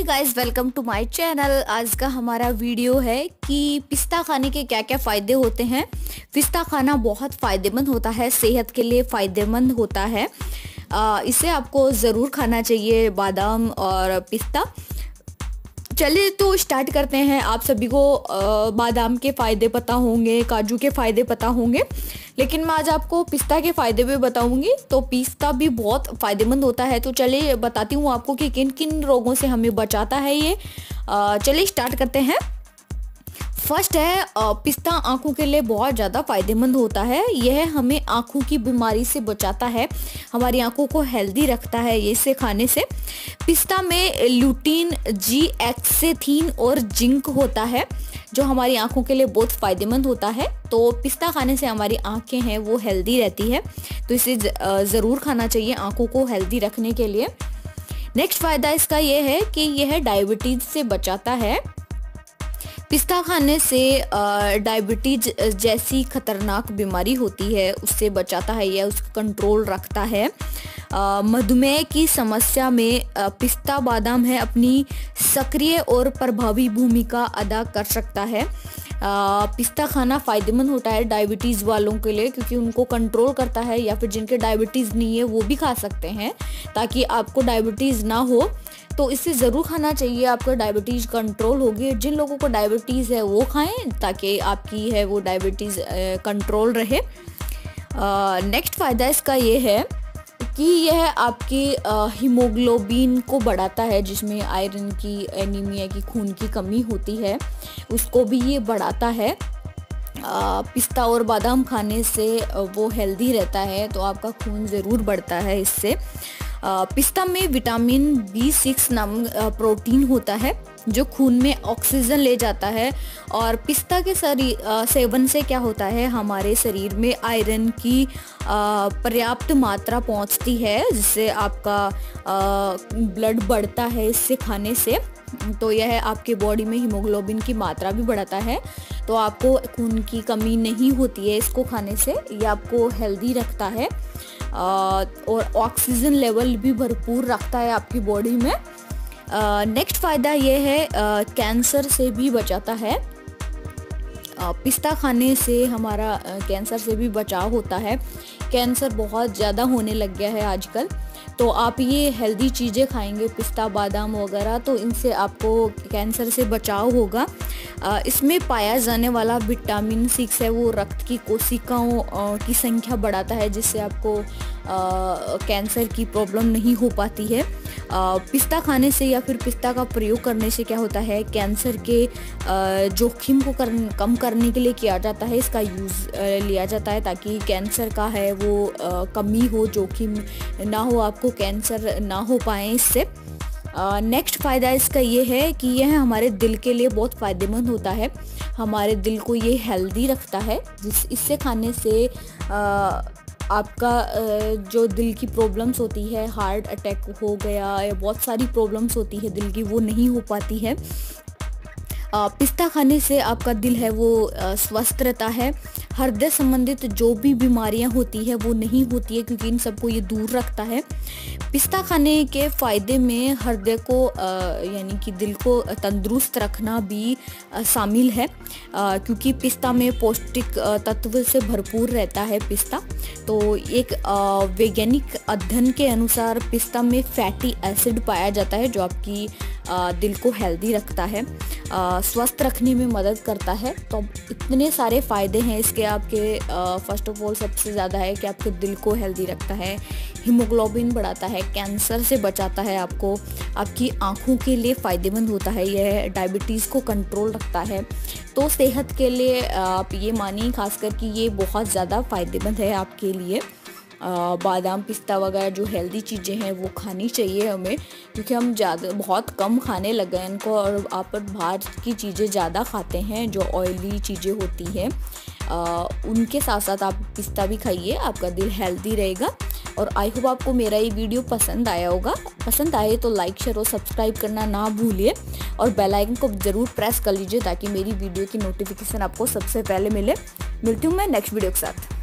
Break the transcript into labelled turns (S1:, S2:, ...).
S1: Hey guys welcome to my channel आज का हमारा वीडियो है कि पिस्ता खाने के क्या क्या फ़ायदे होते हैं। पिस्ता खाना बहुत फ़ायदेमंद होता है, सेहत के लिए फ़ायदेमंद होता है। इसे आपको ज़रूर खाना चाहिए बादाम और पिस्ता। चलिए तो स्टार्ट करते हैं। आप सभी को बादाम के फ़ायदे पता होंगे, काजू के फ़ायदे पता होंगे, लेकिन मैं आज आपको पिस्ता के फ़ायदे भी बताऊँगी। तो पिस्ता भी बहुत फ़ायदेमंद होता है। तो चलिए, बताती हूँ आपको कि किन किन रोगों से हमें बचाता है ये। चलिए स्टार्ट करते हैं। फ़र्स्ट है पिस्ता आँखों के लिए बहुत ज़्यादा फ़ायदेमंद होता है। यह हमें आँखों की बीमारी से बचाता है, हमारी आँखों को हेल्दी रखता है ये से खाने से। पिस्ता में ल्यूटीन जी एक्सेथीन और जिंक होता है, जो हमारी आँखों के लिए बहुत फ़ायदेमंद होता है। तो पिस्ता खाने से हमारी आँखें हैं, वो हेल्दी रहती है। तो इसे ज़रूर खाना चाहिए आँखों को हेल्दी रखने के लिए। नेक्स्ट फ़ायदा इसका यह है कि यह डायबिटीज़ से बचाता है। पिस्ता खाने से डायबिटीज़ जैसी खतरनाक बीमारी होती है, उससे बचाता है या उसको कंट्रोल रखता है। मधुमेह की समस्या में पिस्ता बादाम है अपनी सक्रिय और प्रभावी भूमिका अदा कर सकता है। पिस्ता खाना फ़ायदेमंद होता है डायबिटीज़ वालों के लिए, क्योंकि उनको कंट्रोल करता है या फिर जिनके डायबिटीज़ नहीं है, वो भी खा सकते हैं, ताकि आपको डायबिटीज़ ना हो। तो इसे ज़रूर खाना चाहिए, आपका डायबिटीज़ कंट्रोल होगी जिन लोगों को डायबिटीज़ है, वो खाएँ, ताकि आपकी है वो डायबिटीज़ कंट्रोल रहे। नेक्स्ट फ़ायदा इसका ये है कि यह आपके हीमोग्लोबिन को बढ़ाता है, जिसमें आयरन की, एनीमिया की खून की कमी होती है, उसको भी ये बढ़ाता है। पिस्ता और बादाम खाने से वो हेल्दी रहता है तो आपका खून ज़रूर बढ़ता है इससे। पिस्ता में विटामिन बी सिक्स नाम प्रोटीन होता है, जो खून में ऑक्सीजन ले जाता है। और पिस्ता के शरीर सेवन से क्या होता है, हमारे शरीर में आयरन की पर्याप्त मात्रा पहुँचती है, जिससे आपका ब्लड बढ़ता है इससे खाने से। तो यह आपके बॉडी में हीमोग्लोबिन की मात्रा भी बढ़ाता है। तो आपको खून की कमी नहीं होती है इसको खाने से, ये आपको हेल्दी रखता है। और ऑक्सीजन लेवल भी भरपूर रखता है आपकी बॉडी में। नेक्स्ट फ़ायदा ये है कैंसर से भी बचाता है। पिस्ता खाने से हमारा कैंसर से भी बचाव होता है। कैंसर बहुत ज़्यादा होने लग गया है आजकल। तो आप ये हेल्दी चीज़ें खाएँगे पिस्ता बादाम वगैरह तो इनसे आपको कैंसर से बचाव होगा। इसमें पाया जाने वाला विटामिन सिक्स है वो रक्त की कोशिकाओं की संख्या बढ़ाता है जिससे आपको कैंसर की प्रॉब्लम नहीं हो पाती है। पिस्ता खाने से या फिर पिस्ता का प्रयोग करने से क्या होता है कैंसर के जोखिम को कर, कम करने के लिए किया जाता है इसका यूज़ लिया जाता है ताकि कैंसर का है वो कमी हो जोखिम ना हो आपको कैंसर ना हो पाए इससे। नेक्स्ट uh, फ़ायदा इसका ये है कि यह हमारे दिल के लिए बहुत फ़ायदेमंद होता है। हमारे दिल को ये हेल्दी रखता है जिस इससे खाने से आ, आपका जो दिल की प्रॉब्लम्स होती है हार्ट अटैक हो गया या बहुत सारी प्रॉब्लम्स होती है दिल की वो नहीं हो पाती है। पिस्ता खाने से आपका दिल है, वो स्वस्थ रहता है। हृदय संबंधित जो भी बीमारियाँ होती है, वो नहीं होती है, क्योंकि इन सबको ये दूर रखता है। पिस्ता खाने के फ़ायदे में हृदय को यानी कि दिल को तंदुरुस्त रखना भी शामिल है। क्योंकि पिस्ता में पौष्टिक तत्व से भरपूर रहता है पिस्ता। तो एक वैज्ञानिक अध्ययन के अनुसार पिस्ता में फैटी एसिड पाया जाता है, जो आपकी दिल को हेल्दी रखता है स्वस्थ रखने में मदद करता है। तो इतने सारे फ़ायदे हैं इसके आपके फ़र्स्ट ऑफ़ ऑल सबसे ज़्यादा है कि आपके दिल को हेल्दी रखता है हीमोग्लोबिन बढ़ाता है कैंसर से बचाता है आपको, आपकी आँखों के लिए फ़ायदेमंद होता है, यह डायबिटीज़ को कंट्रोल रखता है। तो सेहत के लिए आप ये मानिए, खासकर कि ये बहुत ज़्यादा फ़ायदेमंद है आपके लिए। बादाम पिस्ता वगैरह जो हेल्दी चीज़ें हैं, वो खानी चाहिए हमें, क्योंकि हम ज़्यादा, बहुत कम खाने लगे हैं इनको और आप बाहर की चीज़ें ज़्यादा खाते हैं, जो ऑयली चीज़ें होती हैं। उनके साथ साथ आप पिस्ता भी खाइए, आपका दिल हेल्दी रहेगा। और आई होप आपको मेरा ये वीडियो पसंद आया होगा। पसंद आए तो लाइक शेयर और सब्सक्राइब करना ना भूलिए। और बेल आइकन को ज़रूर प्रेस कर लीजिए, ताकि मेरी वीडियो की नोटिफिकेशन आपको सबसे पहले मिले। मिलती हूँ मैं नेक्स्ट वीडियो के साथ।